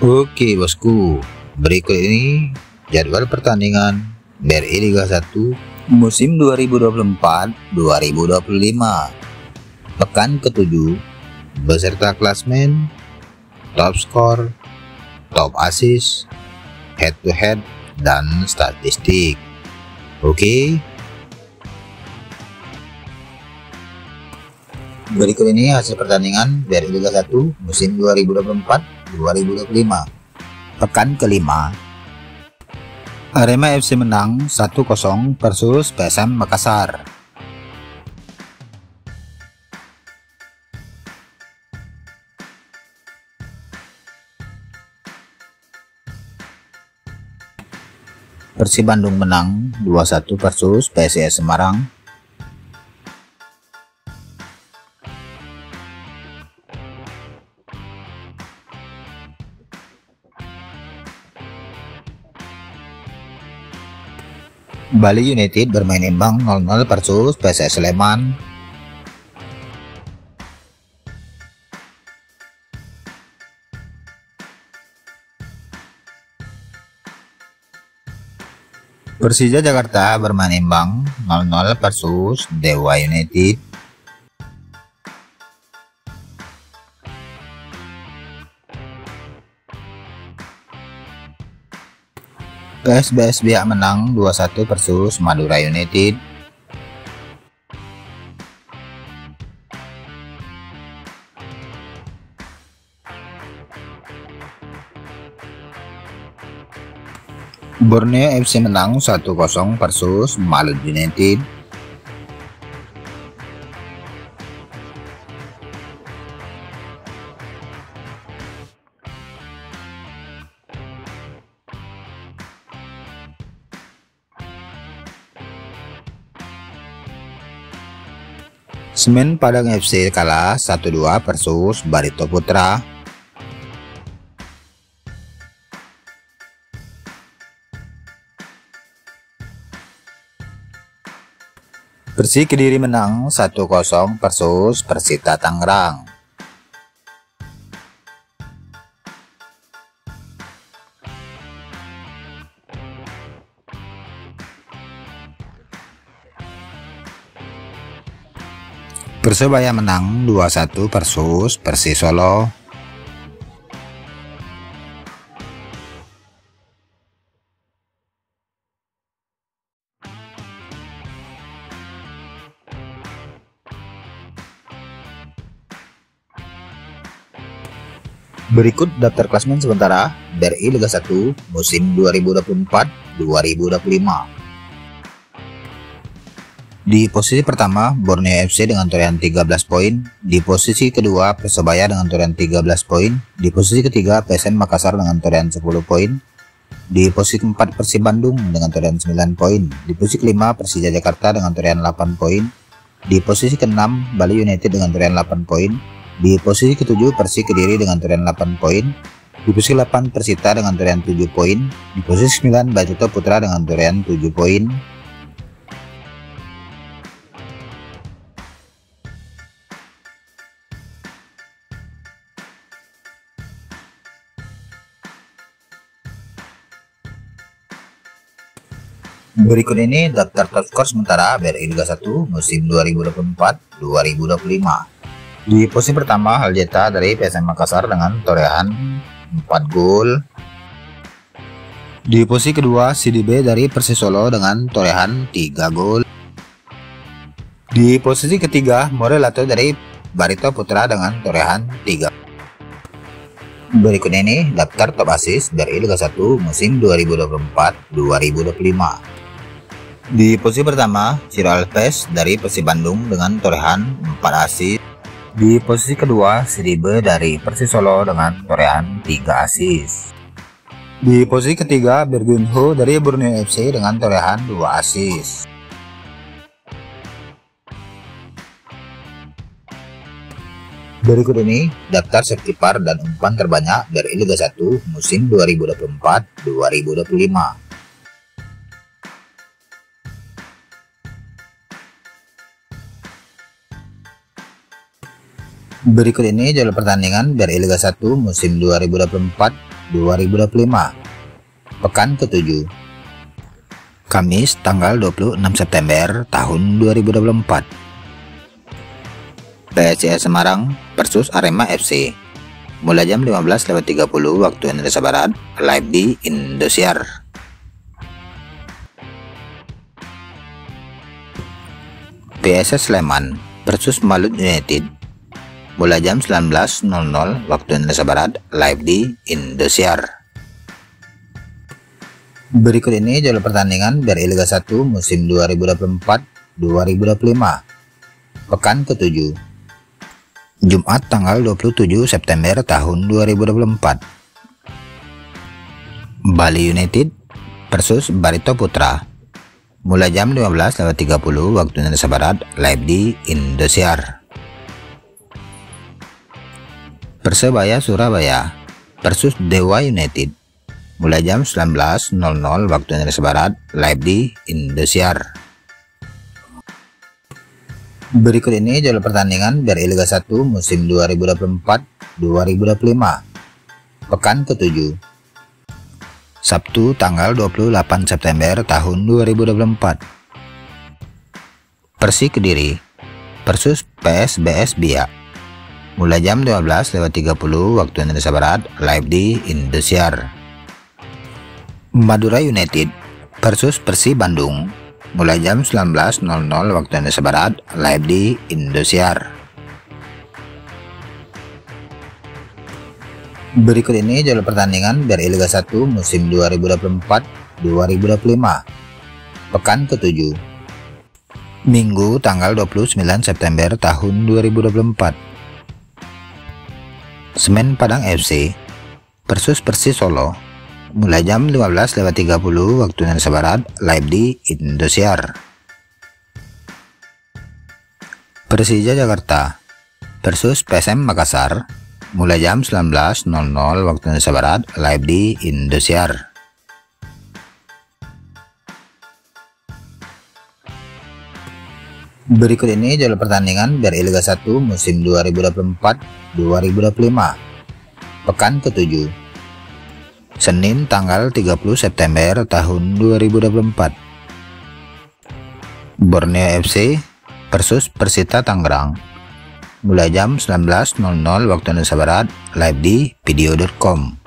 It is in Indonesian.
Oke bosku, berikut ini jadwal pertandingan BRI Liga 1 musim 2024-2025 pekan ke-7 beserta klasmen, top skor, top assist, head to head, dan statistik. Oke. Berikut ini hasil pertandingan BRI Liga 1 musim 2024 2025. Pekan kelima, Arema FC menang 1-0 versus PSM Makassar. Persib Bandung menang 2-1 versus PSIS Semarang. Bali United bermain imbang 0-0 versus PSS Sleman. Persija Jakarta bermain imbang 0-0 versus Dewa United. PSBS Biak menang 2-1 versus Madura United. Borneo FC menang 1-0 versus Malut United. Semen Padang FC kalah 1-2 versus Barito Putra. Persik Kediri menang 1-0 versus Persita Tangerang. Persebaya menang 2-1 versus Persis Solo. Berikut daftar klasmen sementara BRI Liga 1 musim 2024-2025. Di posisi pertama, Borneo FC dengan torehan 13 poin. Di posisi kedua, Persebaya dengan torehan 13 poin. Di posisi ketiga, PSM Makassar dengan torehan 10 poin. Di posisi keempat, Persib Bandung dengan torehan 9 poin. Di posisi kelima, Persija Jakarta dengan torehan 8 poin. Di posisi keenam, Bali United dengan torehan 8 poin. Di posisi ketujuh, Persik Kediri dengan torehan 8 poin. Di posisi 8, Persita dengan torehan 7 poin. Di posisi 9, Bajito Putra dengan torehan 7 poin. Berikut ini daftar top skor sementara BRI Liga 1 musim 2024-2025. Di posisi pertama Haljeta dari PSM Makassar dengan torehan 4 gol. Di posisi kedua CDB dari Persis Solo dengan torehan 3 gol. Di posisi ketiga Morelato dari Barito Putra dengan torehan 3 Berikut ini daftar top assist dari Liga 1 musim 2024-2025. Di posisi pertama, Ciro Alves dari Persib Bandung dengan torehan 4 asis. Di posisi kedua, Sidibe dari Persis Solo dengan torehan 3 asis. Di posisi ketiga, Bergunho dari Borneo FC dengan torehan 2 asis. Berikut ini daftar sertipar dan umpan terbanyak dari Liga 1 musim 2024-2025. Berikut ini jadwal pertandingan dari Liga 1 musim 2024 2025 Pekan ke-7 Kamis tanggal 26 September tahun 2024 PSIS Semarang versus Arema FC mulai jam 15.30 waktu Indonesia Barat live di Indosiar. PSS Sleman versus Malut United mulai jam 19.00 waktu Indonesia Barat live di Indosiar. Berikut ini jalur pertandingan dari Liga 1 musim 2024-2025 pekan ke-7 Jumat tanggal 27 September tahun 2024 Bali United versus Barito Putra mulai jam 15.30 waktu Indonesia Barat live di Indosiar. Persebaya Surabaya versus Dewa United mulai jam 19.00 waktu Indonesia Barat live di Indosiar. Berikut ini jalur pertandingan dari Liga 1 musim 2024-2025 pekan ke-7 Sabtu tanggal 28 September tahun 2024. Persi Kediri versus PSBS Biak. Mulai jam 12.30 waktu Indonesia Barat live di Indosiar. Madura United versus Persi Bandung. Mulai jam 19.00 waktu Indonesia Barat live di Indosiar. Berikut ini jalur pertandingan dari Liga 1 musim 2024-2025 Pekan ke-7 Minggu tanggal 29 September tahun 2024 Semen Padang FC versus Persis Solo. Mulai jam 15.30 waktu Indonesia Barat live di Indosiar. Persija Jakarta versus PSM Makassar. Mulai jam 19.00 waktu Indonesia Barat live di Indosiar. Berikut ini jalur pertandingan dari Liga 1 musim 2024-2025 Pekan ke-7 Senin tanggal 30 September tahun 2024 Borneo FC versus Persita Tangerang. Mulai jam 19.00 waktu Indonesia Barat live di video.com